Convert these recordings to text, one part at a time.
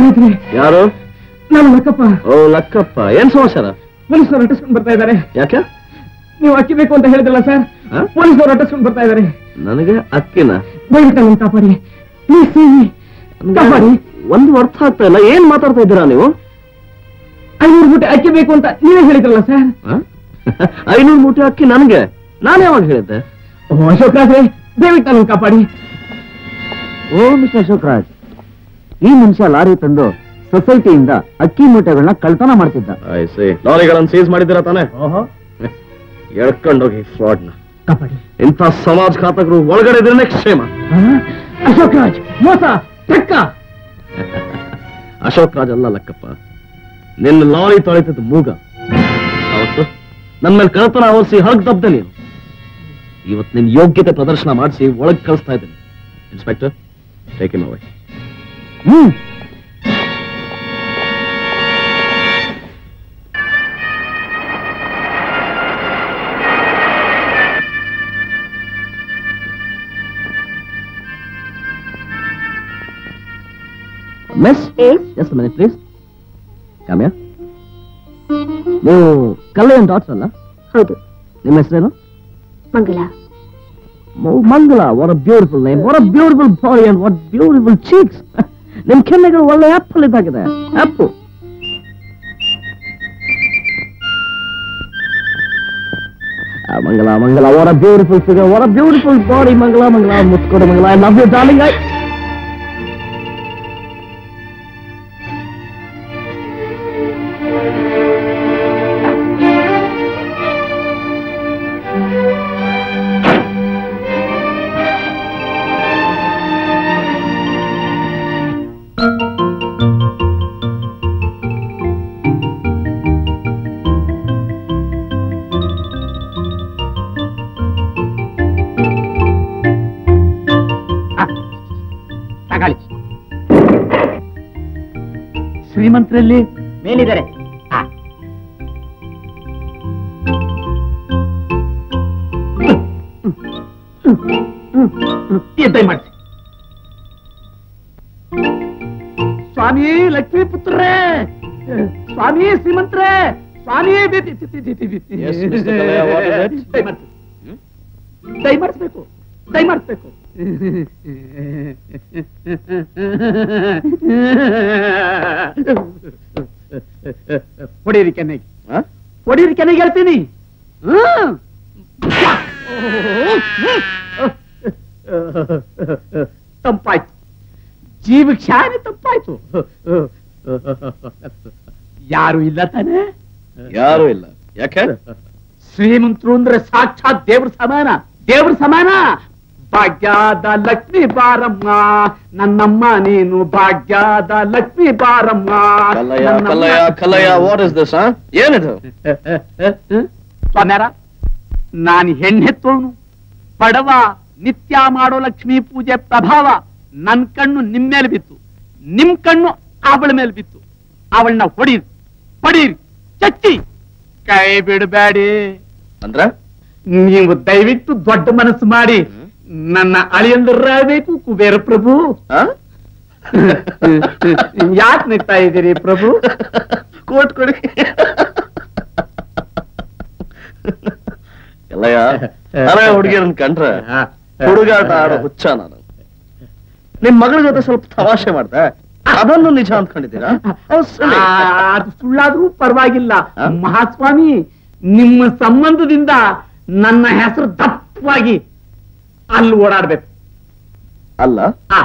ರಾತ್ರಿ ಯಾರು? ನಾನು ಲಕ್ಕಪ್ಪ. ಓ ಲಕ್ಕಪ್ಪ. ಏನ್ ಸಮಾಚಾರ? ಪೊಲೀಸರು ಅಟ್ಟಿಸ್ಕೊಂಡು ಬರ್ತಾ ಇದ್ದಾರೆ. ಯಾಕೆ? ನೀವು ಅಕ್ಕಿ ಬೇಕು ಅಂತ ಹೇಳಿದ್ರಲ್ಲ ಸರ್? ಪೊಲೀಸರು ಅಟ್ಟಿಸ್ಕೊಂಡು ಬರ್ತಾ ಇದ್ದಾರೆ. ನನಗೆ ಅಕ್ಕಿನ? ದಯವಿಟ್ಟು ನನ್ನ ಕಾಪಾಡಿ. ಪ್ಲೀಸ್ ಕಾಪಾಡಿ. ಒಂದು ಅರ್ಥ ಆಗ್ತಾ ಇಲ್ಲ. ಏನ್ ಮಾತಾಡ್ತಾ ಇದ್ದೀರಾ ನೀವು? ಐನೂರು ಮೂಟೆ ಅಕ್ಕಿ ಬೇಕು ಅಂತ ನೀವೇ ಹೇಳಿದ್ರಲ್ಲ ಸರ್? ಐನೂರು ಮೂಟೆ ಅಕ್ಕಿ ನನಗೆ? ನಾನು ಯಾವಾಗ ಹೇಳಿದ್ದೆ? ಓ ಅಶೋಕ್ ರಾಜ್ ದಯವಿಟ್ಟು ನನ್ನ ಕಾಪಾಡಿ. ಓ ಮಿಸ್ಟರ್ ಅಶೋಕ್ ರಾಜ್ ಈ ಮನುಷ್ಯ ಲಾರಿ ತಂದು ಸೊಸೈಟಿಯಿಂದ ಅಕ್ಕಿ ಮೂಟೆಗಳನ್ನ ಕಳ್ತನ ಮಾಡ್ತಿದ್ದ. ಲಾರಿಗಳನ್ನು ಸೀಸ್ ಮಾಡಿದ್ದೀರಾ ತಾನೆ? ಎಳ್ಕೊಂಡೋಗಿ ಫ್ರಾಡ್ನ ಇಂಥ ಸಮಾಜಘಾತಕರು ಒಳಗಡೆ ಇದ್ರೆ ಕ್ಷೇಮ? ಅಶೋಕ್ ರಾಜ್ ಮೋಸ ಟಕ್ಕ ಅಶೋಕ್ ರಾಜ್ ಅಲ್ಲ ಲಕ್ಕಪ್ಪ. ನಿನ್ನ ಲಾರಿ ತೊಳಿತದ ಮೂಗ. ಅವತ್ತು ನನ್ನ ಮೇಲೆ ಕಳತನ ಆವರಿಸಿ ಹಗ್ ತಪ್ಪದೆ ನೀನು. ಇವತ್ತು ನಿನ್ನ ಯೋಗ್ಯತೆ ಪ್ರದರ್ಶನ ಮಾಡಿಸಿ ಒಳಗೆ ಕಳಿಸ್ತಾ ಇದ್ದೀನಿ. Inspector take in away Hmm miss just minute please Kamya ನೀವು ಕಲ್ಯಾಣ್ ಡಾಟ್ಸ್ ಅಲ್ಲ ಹೌದು ನಿಮ್ಮ ಹೆಸರೇನು ಮಂಗಳ Oh, Mangala, what a beautiful name. What a beautiful body and what beautiful cheeks. ನಿಮ್ ಕೆನ್ನೆಗಳು ಒಳ್ಳೆ ಆಪಲ್ ಇದ್ದಾಗಿದೆ ಆಪಲ್ ಮಂಗಲ ಮಂಗಲ what a beautiful figure what a beautiful body ಮಂಗಲ ಮಂಗಲ ಮುತ್ಕೊಡು ಮಂಗಲ I love you darling I ಶ್ರೀಮಂತರಲ್ಲಿ ಮೇಲಿದ್ದಾರೆ. ಮಾಡಿಸಿ. ಸ್ವಾಮಿ ಲಕ್ಷ್ಮೀ ಪುತ್ರರೇ ಸ್ವಾಮಿ ಶ್ರೀಮಂತರೇ ಸ್ವಾಮಿ. ದಯಮಾಡಿಸ್ಬೇಕು. ದಯಮಾಡಿಸ್ಬೇಕು. ಹೊಡೀರಿ ಕೆನ್ನೆಗೆ ಹ? ಹೊಡೀರಿ ಕೆನ್ನೆಗೆ ಹೇಳ್ತೀನಿ ಹ್ಮ್. ತಂಪಾಯ್ತು ಜೀವ ಕ್ಷಾನೆ ತಂಪಾಯ್ತು ಯಾರು ಇಲ್ಲ ತಾನೆ ಯಾರು ಇಲ್ಲ ಯಾಕೆ ಶ್ರೀಮಂತರು ಅಂದ್ರೆ ಸಾಕ್ಷಾತ್ ದೇವ್ರ ಸಮಾನ ದೇವ್ರ ಸಮಾನ ಭಾಗ್ಯದ ಲಕ್ಷ್ಮಿ ಬಾರಮ್ಮ. ನನ್ನಮ್ಮ ನೀನು ಭಾಗ್ಯದ ಲಕ್ಷ್ಮಿ ಬಾರಮ್ಮ. ವಾಟ್ ಇಸ್ ದಿಸ್ ಏನಿದು? ಸ್ವಾಮ್ಯಾರ ನಾನು ಹೆಣ್ಣೆತ್ತೋನು ಪಡವ ನಿತ್ಯ ಮಾಡೋ ಲಕ್ಷ್ಮೀ ಪೂಜೆ ಪ್ರಭಾವ ನನ್ ಕಣ್ಣು ನಿಮ್ ಮೇಲೆ ಬಿತ್ತು. ನಿಮ್ ಕಣ್ಣು ಅವಳ ಮೇಲೆ ಬಿತ್ತು. ಅವಳನ್ನ ಹೊಡೀರಿ ಪಡೀರಿ ಚಚ್ಚಿ. ಕೈ ಬಿಡಬೇಡಿ. ಅಂದ್ರ? ನೀವು ದಯವಿಟ್ಟು ದೊಡ್ಡ ಮನಸ್ಸು ಮಾಡಿ ನನ್ನ ಅಳಿಯಂದಿರಬೇಕು ಕುಬೇರ ಪ್ರಭು? ಯಾಕೆ ನಿಗ್ತಾ ಇದ್ದೀರಿ ಪ್ರಭು? ಕೋಟ್ ಕೊಡಿ. ಎಲ್ಲಯ್ಯ? ಅರೆ ಹುಡುಗಿಯರನ್ ಕಂಡ್ರೆ? ಹುಡುಗಾಟ ಆಡೋ ಹುಚ್ಚ ನಾನು. ನಿಮ್ ಮಗಳ ಜೊತೆ ಸ್ವಲ್ಪ ತಮಾಷೆ ಮಾಡ್ದೆ. ಅದನ್ನು ನಿಜ ಅಂದ್ಕೊಂಡಿದ್ದೀರಾ? ಅದು ಸುಳ್ಳಾದ್ರೂ ಪರವಾಗಿಲ್ಲ? ಮಹಾಸ್ವಾಮಿ ನಿಮ್ಮ ಸಂಬಂಧದಿಂದ ನನ್ನ ಹೆಸರು ದಪ್ಪವಾಗಿ ಅಲ್ಲಿ ಓಡಾಡ್ಬೇಕು ಅಲ್ಲ ಆ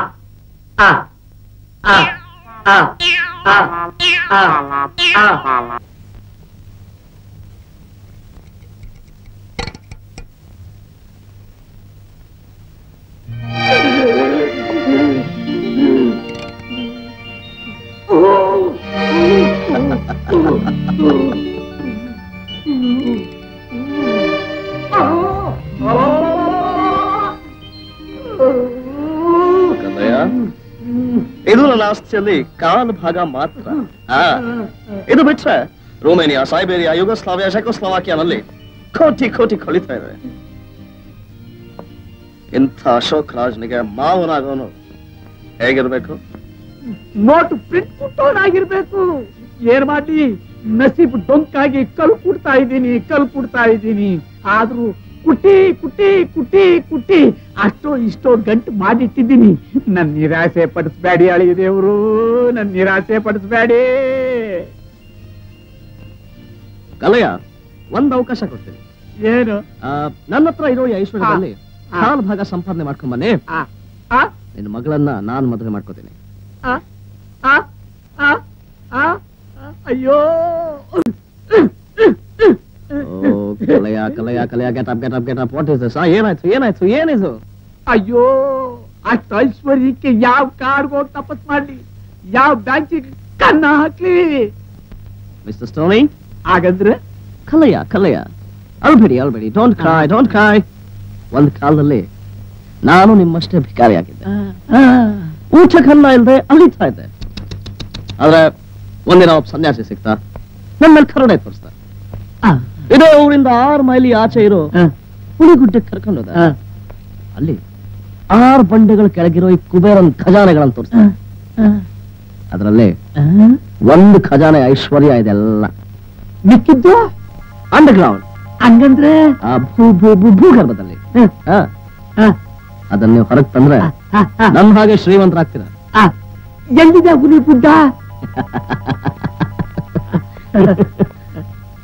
ಆಸ್ತಿಯಲ್ಲಿ ಕಾಲು ಭಾಗ ಮಾತ್ರ. ಇದು ಬಿಟ್ರೆ ರೋಮೇನಿಯಾ, ಸೈಬೇರಿಯಾ, ಯುಗೋಸ್ಲಾವಿಯಾ ಶೆಕೋಸ್ಲಾವಾಕಿಯಾನಲ್ಲಿ ಕೋಟಿ ಕೋಟಿ ಕೊಳಿತಾ ಇದೆ ಇಂಥ ಅಶೋಕ್ ರಾಜ್ನಿಗೆ ಮಾವನಾಗೋನು ಹೇಗಿರ್ಬೇಕು? ನೋಟು ಪ್ರಿಂಟ್ ಕುಟ್ಟೋನಾಗಿರ್ಬೇಕು ಏನ್ ಮಾಡಿ ನಸೀಬ್ ಡೊಂಕಾಗಿ ಕಲ್ ಕುಡ್ತಾ ಇದ್ದೀನಿ ಕಲ್ ಕುಡ್ತಾ ಇದ್ದೀನಿ. ಆದ್ರೂ ಕುಟ್ಟಿ ಕುಟಿ ಕುಟಿ ಕುಟಿ ಅಷ್ಟೋ ಇಷ್ಟೋ ಗಂಟು ಮಾಡಿಟ್ಟಿದ್ದೀನಿ. ನನ್ನ ನಿರಾಸೆ ಪಡಿಸ್ಬೇಡಿ ಅಳಿಯ ದೇವ್ರು ನನ್ನ ನಿರಾಸೆ ಪಡಿಸ್ಬೇಡಿ. ಕಲಯ ಒಂದ್ ಅವಕಾಶ ಕೊಡ್ತೀನಿ. ಏನು? ನನ್ನ ಹತ್ರ ಇರೋ ಐಶ್ವರ್ಯದಲ್ಲಿ. ಕಾಲ್ ಭಾಗ ಸಂಪಾದನೆ ಮಾಡ್ಕೊಂಡ್ ಬನ್ನಿ. ನಿನ್ನ ಮಗಳನ್ನ ನಾನ್ ಮದುವೆ ಮಾಡ್ಕೋತೀನಿ. ಅಯ್ಯೋ. ಕಲಯ ಕಲೆಯ ಕಲೆಯ get up get up get up what is this ಏನಾಯ್ತು ಏನಾಯ್ತು ಏನಿದು? ಅಯ್ಯೋ ಅಷ್ಟು ಐಶ್ವರ್ಯಕ್ಕೆ ಯಾವ ಕಾರ್ಗ್ ಹೋಗಿ ತಪಸ್ ಮಾಡ್ಲಿ? ಯಾವ ಬ್ಯಾಂಕಿಗೆ ಕನ್ನ ಹಾಕ್ಲಿ? ಮಿಸ್ಟರ್ ಸ್ಟೋನಿ ಹಾಗಂದ್ರೆ? ಕಲೆಯ ಕಲೆಯ. ಅಳ್ಬೇಡಿ ಅಳ್ಬೇಡಿ. ಡೋಂಟ್ ಕ್ರೈ ಡೋಂಟ್ ಕ್ರೈ ಒಂದ್ ಕಾಲದಲ್ಲಿ ನಾನು ನಿಮ್ಮಷ್ಟೇ ಭಿಕಾರಿಯಾಗಿದ್ದೆ. ಊಟಕ್ಕನ್ನ ಇಲ್ಲದೆ ಅಳಿತಾ ಇದ್ದೆ. ಆದ್ರೆ ಒಂದಿನ ಒಬ್ಬ ಸನ್ಯಾಸಿ ಸಿಗ್ತಾ ನನ್ನ ಮೇಲೆ ಕರುಣೆ ತೋರಿಸ್ತಾ. ಇದೇ ಊರಿಂದ ಆರು ಮೈಲಿ ಆಚೆ ಇರೋ ಹುಳಿಗುಡ್ಡಕ್ಕೆ ಹೋದ. ಅಲ್ಲಿ ಆರು ಬಂಡೆಗಳ ಕೆಳಗಿರೋ ಈ ಕುಬೇರನ್ ಖಜಾನೆಗಳನ್ನು ತೋರಿಸ ಅದರಲ್ಲಿ ಒಂದು ಖಜಾನೆ ಐಶ್ವರ್ಯ ಇದೆಲ್ಲ ಮಿಕ್ಕಿದ್ದು? ಅಂಡರ್ ಗ್ರೌಂಡ್ ಹಂಗಂದ್ರೆ? ಆ ಭೂ ಭೂ ಭೂ ಭೂಗರ್ಭದಲ್ಲಿ. ಹಾ, ಅದನ್ನ ನೀವು ಹೊರಗೆ ತಂದ್ರೆ ನಮ್ ಹಾಗೆ ಶ್ರೀಮಂತರಾಗ್ತೀರ? ಎಲ್ಲಿದೆ ಹುಲಿ ಗುಡ್ಡ?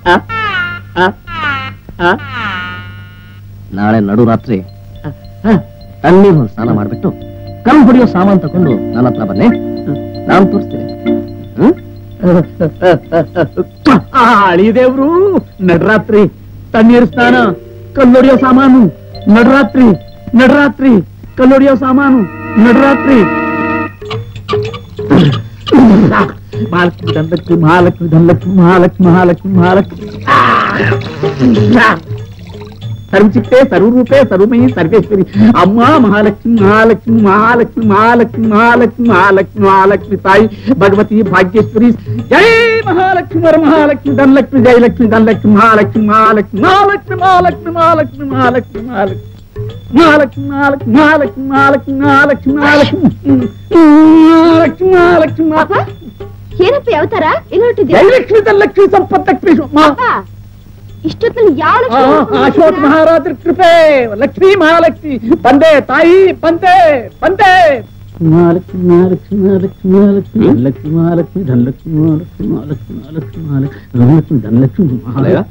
ನಾಳೆ ನಡು ರಾತ್ರಿ ತಣ್ಣೀರು ಸ್ನಾನ ಮಾಡ್ಬಿಟ್ಟು ಕಣ್ ಹೊಡಿಯೋ ಸಾಮಾನ್ ತಕೊಂಡು ನನ್ನ ಹತ್ರ ಬನ್ನಿ. ನಾನು ತೋರಿಸ್ತೀನಿ. ಅಳಿದೇವ್ರು ನಡರಾತ್ರಿ ತಣ್ಣೀರ್ ಸ್ನಾನ ಕಲ್ಲೊಡಿಯೋ ಸಾಮಾನು ನಡರಾತ್ರಿ ನಡರಾತ್ರಿ ಕಲ್ಲೊಡಿಯೋ ಸಾಮಾನು ನಡರಾತ್ರಿ. ಮಹಾಲಕ್ಷ್ಮಿ ಧನಲಕ್ಷ್ಮಿ ಮಹಾಲಕ್ಷ್ಮಿ ಧನಲಕ್ಷ್ಮಿ ಮಹಾಲಕ್ಷ್ಮಿ ಮಹಾಲಕ್ಷ್ಮಿ ಮಹಾಲಕ್ಷ್ಮಿ. ಸರ್ವಚಿತ್ತೆ ಸರ್ವರೂಪೇ ಸರ್ವಮಯಿ ಸರ್ವೇಶ್ವರಿ ಅಮ್ಮ ಮಹಾಲಕ್ಷ್ಮಿ ಮಹಾಲಕ್ಷ್ಮಿ ಮಹಾಲಕ್ಷ್ಮಿ ಮಹಾಲಕ್ಷ್ಮಿ ಮಹಾಲಕ್ಷ್ಮಿ ಮಹಾಲಕ್ಷ್ಮಿ ಮಹಾಲಕ್ಷ್ಮಿ ತಾಯಿ ಭಗವತಿ ಭಾಗ್ಯೇಶ್ವರಿ ಜೈ ಮಹಾಲಕ್ಷ್ಮಿ ವರ ಮಹಾಲಕ್ಷ್ಮಿ ಧನಲಕ್ಷ್ಮಿ ಜಯಲಕ್ಷ್ಮಿ ಧನಲಕ್ಷ್ಮಿ ಮಹಾಲಕ್ಷ್ಮಿ ಮಹಾಲಕ್ಷ್ಮಿ ಮಹಾಲಕ್ಷ್ಮಿ ಮಹಾಲಕ್ಷ್ಮಿ ಮಹಾಲಕ್ಷ್ಮಿ ಮಹಾಲಕ್ಷ್ಮಿ ಮಹಾಲಕ್ಷ್ಮಿ ಮಹಾಲಕ್ಷ್ಮಿ ಮಹಾಲಕ್ಷ್ಮಿ ಮಹಾಲಕ್ಷ್ಮಿ ಮಹಾಲಕ್ಷ್ಮಿ ಮಹಾಲಕ್ಷ್ಮಿ ಮಹಾಲಕ್ಷ್ಮಿ ಮಹಾಲಕ್ಷ್ಮಿ ಮಹಾಲಕ್ಷ್ಮಿ ಏನಪ್ಪ ಯಾವತಾರ ಎಲ್ಲಿ ಹೊರಟಿದ್ಯಾ ಜಯಲಕ್ಷ್ಮಿ ಧನಲಕ್ಷ್ಮಿ ಅಶೋಕ್ ಮಹಾರಾಜರ ಕೃಪೆ ಲಕ್ಷ್ಮೀ ಮಹಾಲಕ್ಷ್ಮಿ ಬಂದೆ ತಾಯಿ ಬಂದೆ ಬಂದೆ ಮಹಾಲಕ್ಷ್ಮಿ ಮಹಾಲಕ್ಷ್ಮಿ ಮಹಾಲಕ್ಷ್ಮಿ ಮಹಾಲಕ್ಷ್ಮಿ ಧನಲಕ್ಷ್ಮಿ ಮಹಾಲಕ್ಷ್ಮಿ ಧನಲಕ್ಷ್ಮಿ ಮಹಾಲಕ್ಷ್ಮಿ ಮಹಾಲಕ್ಷ್ಮಿ ಮಹಾಲಕ್ಷ್ಮಿ ಮಹಾಲಕ್ಷ್ಮಿ ಧನಲಕ್ಷ್ಮಿ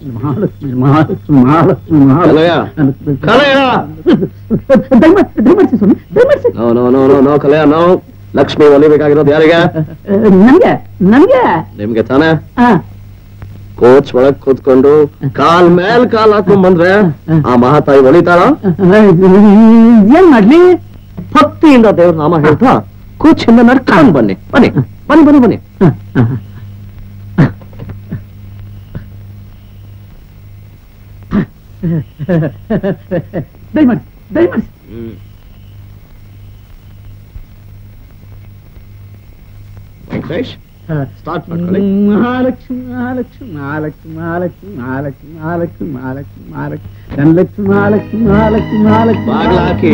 ಮಹಾಲಕ್ಷ್ಮಿ ಮಹಾಲಕ್ಷ್ಮಿ ಮಹಾಲಕ್ಷ್ಮಿ ಕಲಯ? ಕಲಯ? ಮಹಾಲಕ್ಷ್ಮಿ ದಯಮಾಡಿ ದಯಮಾಡಿಸಿ ಸ್ವಾಮಿ ದಯಮಾಡಿಸಿ no no no no no ಕಲಯ no Lakshmi ಒಲಿಬೇಕಾಗಿರೋದು ಯಾರಿಗೆ ನನ್ಗೆ ನನ್ಗೆ ನಿಮ್ಗೆ ತಾನೇ ಆ, ಕೋಚ್ ಒಳಗ್ ಕೂತ್ಕೊಂಡು ಕಾಲ್ ಮೇಲ್ ಕಾಲ್ ಹಾಕೊಂಡ್ ಬಂದ್ರೆ ಆ ಮಹಾತಾಯಿ ಒಲಿತಾಳ ಏನ್ ಮಾಡ್ಲಿ ಭಕ್ತಿಯಿಂದ ದೇವ್ರ ನಾಮ ಹೇಳ್ತಾ ಕೂಚಿಂದ ನಡ್ಕೊಂಡ್ ಬನ್ನಿ ಬನ್ನಿ ಬನ್ನಿ ಬನ್ನಿ ಬನ್ನಿ ದಯಮಾಡಿ ದಯಮಾಡಿ ವೆಂಕಟೇಶ್ ಸ್ಟಾರ್ಟ್ ಮಾಡ್ಕೊಳ್ಳಿ ಮಹಾಲಕ್ಷ್ಮಿ ಮಹಾಲಕ್ಷ್ಮಿ ಮಹಾಲಕ್ಷ್ಮಿ ಮಹಾಲಕ್ಷ್ಮಿ ಮಹಾಲಕ್ಷ್ಮಿ ಮಹಾಲಕ್ಷ್ಮಿ ಮಹಾಲಕ್ಷ್ಮಿ ಮಹಾಲಕ್ಷ್ಮಿ ಧನಲಕ್ಷ್ಮಿ ಮಹಾಲಕ್ಷ್ಮಿ ಮಹಾಲಕ್ಷ್ಮಿ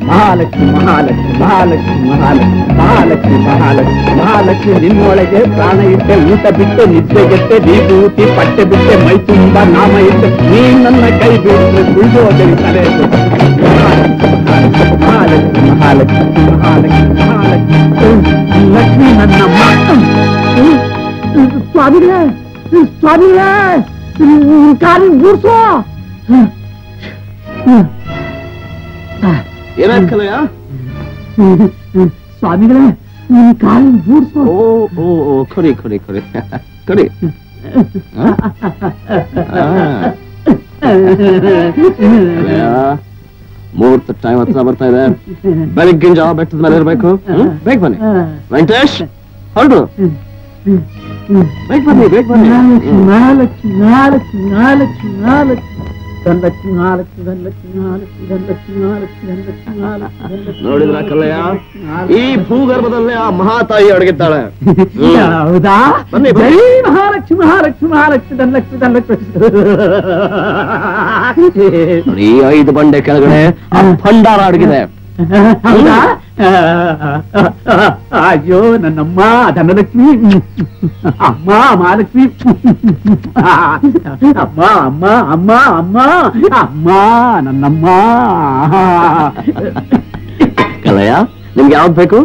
மகாலட்சுமி மகாலட்சுமி மகாலட்சுமி மகாலட்சுமி மகாலட்சுமி மகாலட்சுமಿ மகாலட்சுಮಿ ನಿನ್ನೊಳಗೆ ಪ್ರಾಣ ಇಟ್ಟೆ ಊಟ ಬಿಟ್ಟು ನಿದ್ದೆ ಗೆಟ್ಟೆ ದೀಪೂತಿ ಪಟ್ಟೆ ಬಿಟ್ಟೆ ಮೈ ತುಂಬ ನಾಮ ಇಟ್ಟೆ ನೀ ನನ್ನ ಕೈ ಬಿಟ್ಟರೆ ಕುಳಿದೋದರಿ ತಲೆ ಮಹಾಲಕ್ಷ್ಮಿ ಮಹಾಲಕ್ಷ್ಮಿ ಮಹಾಲಕ್ಷ್ಮಿ ಮಹಾಲಕ್ಷ್ಮಿ ಲಕ್ಷ್ಮಿ ನನ್ನ ಸ್ವಾಮಿಗಳೇ ಸ್ವಾಮಿಗಳೇ ಕಾರಿ ಗುಡ್ಸೋ ಏನಾಯ್ತು ಕಲಯ್ಯ ಸ್ವಾಮಿಗಳೇ ನಿಮ್ ಕಾಲು ಬೂಡ್ಸೋ ಓ ಓ ಓ ಕರಿ ಕರಿ ಕರಿ ಕರಿ ಮುಹೂರ್ತ ಟೈಮ್ ಹತ್ರ ಬರ್ತಾ ಇದೆ. ಬರಿ ಜಾವ ಬೆಟ್ಟದ ಮೇಲೆ ಇರ್ಬೇಕು. ಬೇಗ ಬನ್ನಿ. ವೆಂಕಟೇಶ್ ಹೊರಡು. ಬೇಗ ಬನ್ನಿ ಬೇಗ ಬನ್ನಿ. ನಾಲ್ಕು ನಾಲ್ಕು ನಾಲ್ಕು ನಾಲ್ಕು. ಧನಲಕ್ಷ್ಮಿ ಮಹಾಲಕ್ಷ್ಮಿ ಧನಲಕ್ಷ್ಮಿ ಮಹಾಲಕ್ಷ್ಮಿ ಧನಲಕ್ಷ್ಮಿ ಮಹಾಲಕ್ಷ್ಮಿ ಧನಲಕ್ಷ್ಮಿ ಮಹಾಲಕ್ಷ್ಮಿ ನೋಡಿದ್ರ ಕಲ್ಲಯ್ಯ? ಈ ಭೂಗರ್ಭದಲ್ಲೇ ಆ ಮಹಾತಾಯಿ ಅಡಗಿದ್ದಾಳೆ. ಹೌದಾ? ಬನ್ನಿ, ಬರೀ ಮಹಾಲಕ್ಷ್ಮಿ ಮಹಾಲಕ್ಷ್ಮಿ ಮಹಾಲಕ್ಷ್ಮಿ ಧನಲಕ್ಷ್ಮಿ ಧನಲಕ್ಷ್ಮಿ. ಈ ಐದು ಬಂಡೆ ಕೆಳಗಡೆ ಆ ಭಂಡಾರ ಅಡಗಿದೆ. ಹೌದಾ ಅಯ್ಯೋ ನನ್ನಮ್ಮ ಧನಲಕ್ಷ್ಮಿ ಅಮ್ಮ ಮಹಾಲಕ್ಷ್ಮಿ ಅಮ್ಮ ಅಮ್ಮ ಅಮ್ಮ ಅಮ್ಮ ಅಮ್ಮ ನನ್ನಮ್ಮ ಕಲಯ ನಿಮ್ಗೆ ಯಾವ್ದು ಬೇಕು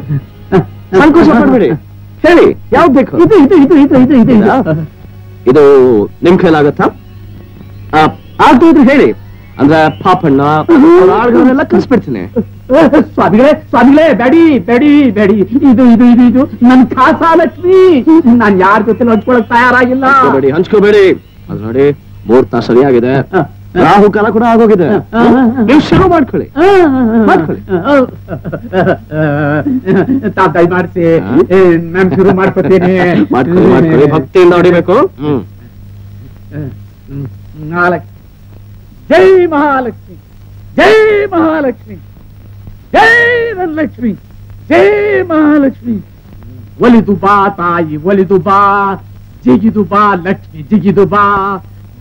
ಸಂಕೋಚ ಮಾಡ್ಬೇಡಿ ಹೇಳಿ ಯಾವ್ದು ಬೇಕು ಇದು ಇದು ಇದು ಇದು ಇದು ಇದು ಇದು ಇದು ನಿಮ್ ಕೈಲಾಗತ್ತಾ ಆಗ್ತಾ ಇದ್ರೆ ಹೇಳಿ ಅಂದ್ರೆ ಪಾಪಣ್ಣ ಕಳ್ಸ್ಬಿಡ್ತೀನಿ ಸ್ವಾಮಿಗಳೇ ಸ್ವಾಮಿಗಳೇ ಬೇಡಿ ಬೇಡಿ ಬೇಡಿ. ಇದು ಇದು ಇದು ಇದು ನನ್ ಖಾಸ ಲಕ್ಷ್ಮಿ ನಾನ್ ಯಾರ ಜೊತೆ ಹಂಚ್ಕೊಳಕ್ ತಯಾರಾಗಿಲ್ಲ. ಹಂಚ್ಕೋಬೇಡಿ ಹಂಚ್ಕೋಬೇಡಿ. ಅದು ನೋಡಿ ಮೂರ್ತ ಸರಿಯಾಗಿದೆ. ಹ. ರಾಹು ಕಾಲ ಕೂಡ ಆಗೋಗಿದೆ. ನೀವು ಶುರು ಮಾಡ್ಕೊಳ್ಳಿ. ಮಾಡ್ಕೊಳ್ಳಿ. ತಾವ್ ದಯಮಾಡಿಸಿ. ಹ? ನಾನು ಶುರು ಮಾಡ್ಕೊತೀನಿ. ಮಾಡ್ಕೊಳ್ಳಿ ಮಾಡ್ಕೊಳ್ಳಿ. ಭಕ್ತಿಯಿಂದ ಹೊಡಿಬೇಕು. ನಾಲ್ಕು ಜೈ ಮಹಾಲಕ್ಷ್ಮಿ. ಜೈ ಮಹಾಲಕ್ಷ್ಮಿ. ಜೈ ಧನಲಕ್ಷ್ಮಿ ಜೈ ಮಹಾಲಕ್ಷ್ಮಿ. ಒಲಿದು ಬಾ ತಾಯಿ, ಒಲಿದು ಬಾ. ಜಿಗಿದು ಬಾ ಲಕ್ಷ್ಮಿ, ಜಿಗಿದು ಬಾ.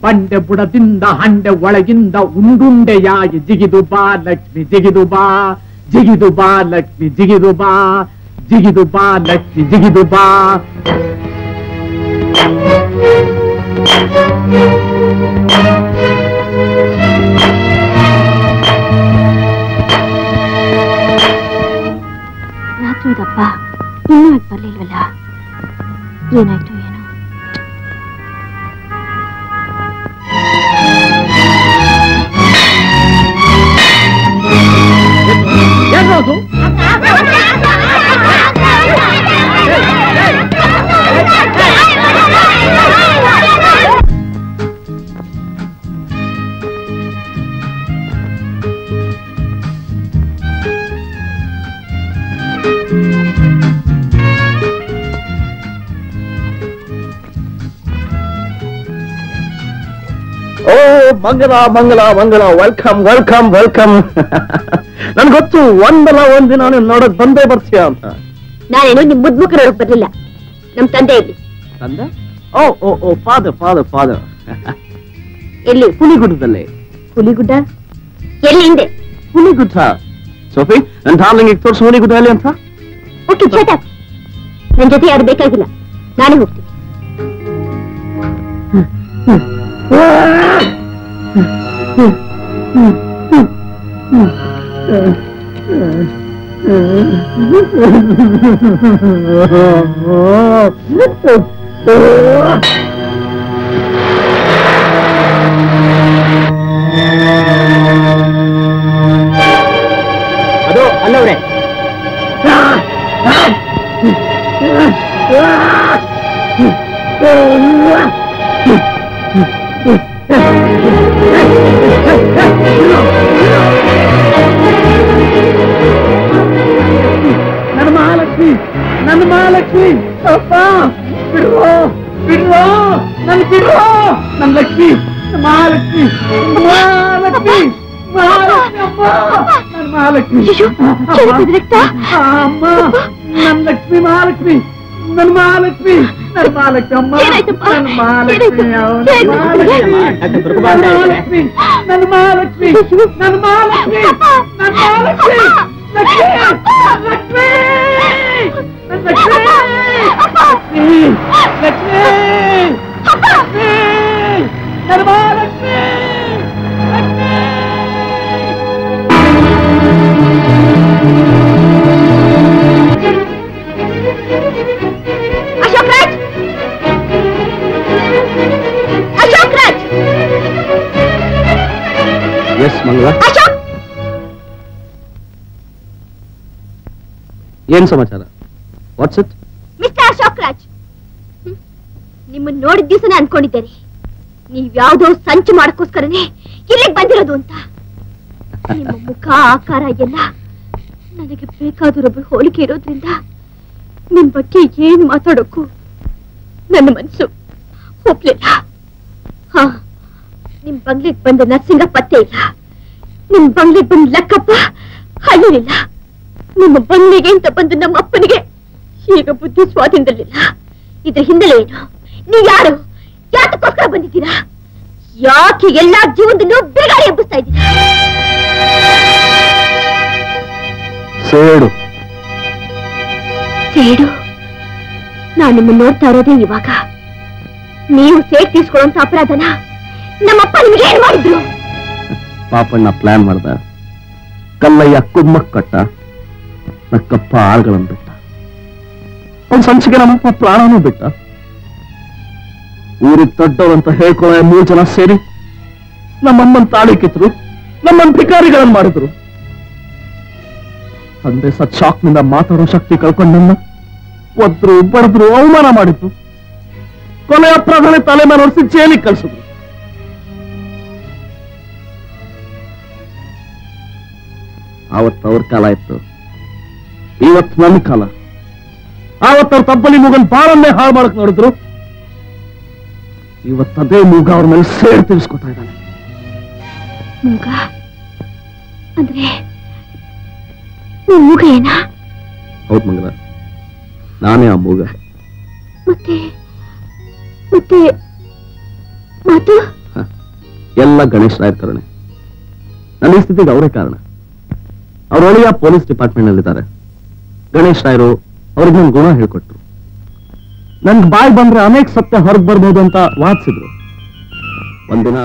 ಬಂಡೆ ಬುಡದಿಂದ ಹಂಡೆ ಒಳಗಿಂದ ಉಂಡುಂಡೆಯಾಗಿ ಜಿಗಿದು ಬಾ ಲಕ್ಷ್ಮಿ, ಜಿಗಿದು ಬಾ. ಜಿಗಿದು ಬಾ ಲಕ್ಷ್ಮಿ, ಜಿಗಿದು ಬಾ. ಜಿಗಿದು ಬಾ ಲಕ್ಷ್ಮಿ, ಜಿಗಿದು ಬಾ. ರಾತ್ರಿ ಇದಪ್ಪ ಇನ್ನೂ ಬರ್ಲಿಲ್ವಲ್ಲ? ಏನಾಯ್ತು? ಓ ಮಂಗಲ ಮಂಗಲ ಮಂಗಲ ವೆಲ್ಕಮ್ ವೆಲ್ಕಮ್ ವೆಲ್ಕಮ್ ನನ್ ಗೊತ್ತು ಒಂದಲ್ಲ ಒಂದಿನ ನೀನ್ ನೋಡಕ್ ಬಂದೇ ಬರ್ತೀಯ ಅಂತ. ನಾನೇನು ನಿಮ್ ಮುದ್ಮುಖ ನೋಡಕ್ ಬರ್ಲಿಲ್ಲ. ನಮ್ ತಂದೆ ಇಲ್ಲಿ. ತಂದೆ? ಓ ಓ ಓ ಫಾದರ್ ಫಾದರ್ ಫಾದರ್ ಎಲ್ಲಿ? ಹುಲಿಗುಡ್ಡದಲ್ಲಿ ಹುಲಿಗುಡ್ಡ ಎಲ್ಲಿ ಹಿಂದೆ? ಹುಲಿಗುಡ್ಡ ಸೋಫಿ ನನ್ ಡಾರ್ಲಿಂಗ್ ತೋರ್ಸು ಹುಲಿಗುಡ್ಡ ಅಲ್ಲಿ ಅಂತ. ಓಕೆ ಚಟ ನನ್ ಜೊತೆ ಯಾರು ಬೇಕಾಗಿಲ್ಲ. ನಾನೇ ಹೋಗ್ತೀನಿ. 으아! లక్ష్మి అప్పా విడువో విడువో నన్ను విడువో నన్ను లక్ష్మి మహాలక్ష్మి మహాలక్ష్మి మహాలక్ష్మి అమ్మా నన్ను మహాలక్ష్మి అమ్మా నన్ను లక్ష్మి మహాలక్ష్మి నన్ను మహాలక్ష్మి నన్ను మహాలక్ష్మి నన్ను మహాలక్ష్మి మహాలక్ష్మి నన్ను మహాలక్ష్మి నన్ను మహాలక్ష్మి నన్ను మహాలక్ష్మి లక్ష్మి లక్ష్మి లక్ష్మి ಏನ್ ಸಮಾಚಾರ what's it mister Ashok Raj hmm. ನಿಮ್ಮನ್ನ ನೋಡಿದ ದಿವಸನೇ ಅನ್ಕೊಂಡಿದ್ದೇನೆ. ನೀವ್ ಯಾವ್ದೋ ಸಂಚು ಮಾಡಕ್ಕೋಸ್ಕರನೇ ಇಲ್ಲಿಗೆ ಬಂದಿರೋದು ಅಂತ. ನಿಮ್ಮ ಮುಖ, ಆಕಾರ ಎಲ್ಲ ನನಗೆ ಬೇಕಾದರೊಬ್ಬರು ಹೋಲಿಕೆ ಇರೋದ್ರಿಂದ ನಿಮ್ ಬಗ್ಗೆ ಏನ್ ಮಾತಾಡೋಕ್ಕೂ ನನ್ನ ಮನ್ಸು ಒಪ್ಲಿಲ್ಲ ಹಾ, ನಿಮ್ ಬಂಗ್ಲೆಗ್ ಬಂದ ನರ್ಸಿಂಗ ಪತ್ತೆ ಇಲ್ಲ. ನಿಮ್ ಬಂಗ್ಲೆಗ್ ಬಂದ ಲಕ್ಕಪ್ಪ ಹಳ್ಳಿಲಿಲ್ಲ ನಿಮ್ಮ ಬಂಗ್ಲೆಗೆ ಅಂತ ಬಂದ ನಮ್ಮ ಅಪ್ಪನಿಗೆ ಈಗ ಬುದ್ಧಿ ಸ್ವಾಧೀನದಲ್ಲಿಲ್ಲ. ಇದ್ರ ಹಿನ್ನೆಲೆ ಏನು? ನೀವು ಯಾರು? ಯಾತಕ್ಕೋಸ್ಕರ ಬಂದಿದ್ದೀರಾ? ಯಾಕೆ ಎಲ್ಲಾ ಜೀವನದಲ್ಲೂ ಬಿರುಗಾಳಿ ಎಬ್ಬಿಸ್ತಾ ಇದ್ದೀರಾ? ಸೇಡು. ಸೇಡು? ನಾನು ನಿಮ್ಮನ್ನ ನೋಡ್ತಾ ಇರೋದೇ ಇವಾಗ. ನೀವು ಸೇಡ್ ತೀರ್ಸ್ಕೊಳ್ಳುವಂತ ಅಪರಾಧನ ನಮ್ಮಪ್ಪ ನಿಮ್ಗೆ ಏನ್ ಮಾಡಿದ್ರು? ಪಾಪಣ್ಣ ಪ್ಲಾನ್ ಮಾಡ್ದ. ಕಲ್ಲಯ್ಯ ಕುಮ್ಮಕ್ ಕಟ್ಟ. ನಕ್ಕಪ್ಪ ಆಳ್ಗಳನ್ನು ಬಿಟ್ಟ. ಅವ್ನ ಸಂಚಿಗೆ ನಮ್ಮಪ್ಪ ಪ್ರಾಣನೂ ಬಿಟ್ಟ. ಊರಿಗೆ ಅಂತ ಹೇಳ್ಕೊಳ್ಳೋ ಮೂರು ಜನ ಸೇರಿ ನಮ್ಮಮ್ಮನ್ ತಾಳಿ ಕಿತ್ರು ನಮ್ಮನ್ ಭಿಕಾರಿಗಳನ್ನ ಮಾಡಿದ್ರು. ತಂದೆ ಸತ್ ಶಾಕ್ನಿಂದ ಮಾತಾಡೋ ಶಕ್ತಿ ಕಳ್ಕೊಂಡನ್ನ ಒದ್ರು ಬಡದ್ರು ಅವಮಾನ ಮಾಡಿದ್ರು. ಕೊಲೆ ಅಪರಾಧನೆ ತಲೆ ಮೇಲೆ ಹೊರಿಸಿ ಜೈಲಿಗೆ ಕಳ್ಸಿದ್ರು. ಆವತ್ತು ಅವ್ರ ಕಾಲ ಇತ್ತು. ಇವತ್ತು ನನ್ನ ಕಾಲ. ಆವತ್ತವ್ರ ತಬ್ಬಲಿ ಮಗನ್ ಬಾಳನ್ನೇ ಹಾಳು ಮಾಡಕ್ ನೋಡಿದ್ರು. ಇವತ್ತು ಅದೇ ಮೂಗ ಅವ್ರ ಮೇಲೆ ಸೇರ್ ತಿಳಿಸ್ಕೊತಾ ಇದ್ದಾನೆ. ಮೂಗ? ಅಂದ್ರೆ ಮೂಗ ಏನ? ಹೌದು ಮಂಗಲ ನಾನೇ ಆ ಮೂಗ. ಮತ್ತೆ ಮತ್ತೆ ಮಾತು. ಎಲ್ಲ ಗಣೇಶ್ ರಾಯರ್ ಕಾರಣ. ನನ್ನ ಈ ಸ್ಥಿತಿಗೆ ಅವರೇ ಕಾರಣ. ಅವ್ರ ಒಳಿಯ ಪೊಲೀಸ್ ಡಿಪಾರ್ಟ್ಮೆಂಟ್ ನಲ್ಲಿದ್ದಾರೆ ಗಣೇಶ್ ರಾಯರು ಅವ್ರಿಗೆ ಗುಣ ಹೇಳ್ಕೊಟ್ರು. ನನ್ಗೆ ಬಾಯ್ ಬಂದ್ರೆ ಅನೇಕ ಸತ್ಯ ಹೊರಗೆ ಬರ್ಬೋದು ಅಂತ ವಾದಿಸಿದ್ರು. ಒಂದಿನ